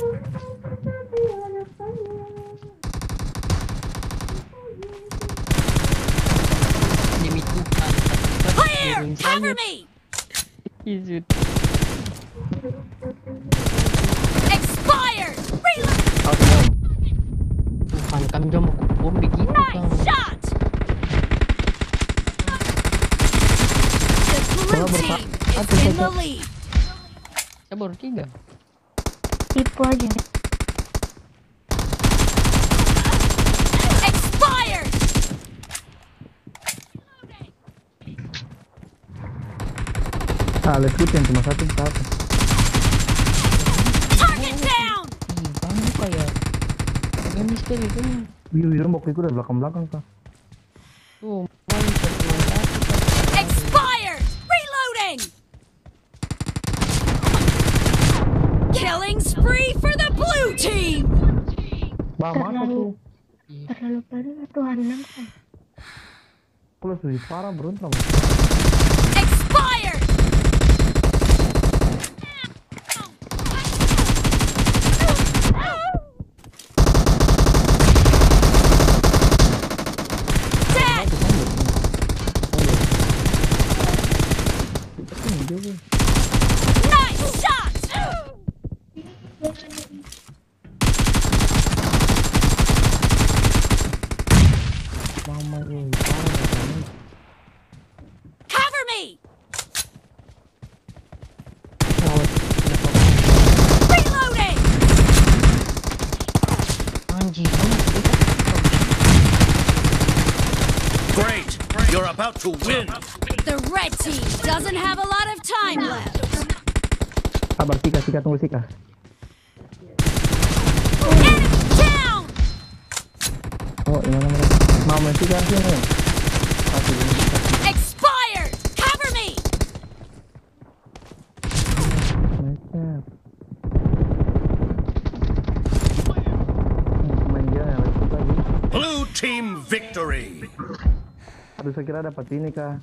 Clear! Baru tiga. Tipu aja. Expired! Ah, let's go yan. Cuma satu satu. Target down! Ih, kamu kaya. Agak misteri kan. Wih, wih, mau ikut dari belakang-belakang kah? Tuh, mantap. mantap. Bah, terlalu mana terlalu banyak tuh enam kan. Kalau lebih parah beruntung. Anjing. kamu Great! You're about to win! The red team doesn't have a lot of time left. Sabar Sika, Sika tunggu Sika. Enemy down! Oh, gimana mereka? Mama Sika sini. Masih team victory. Pensé que era patínica,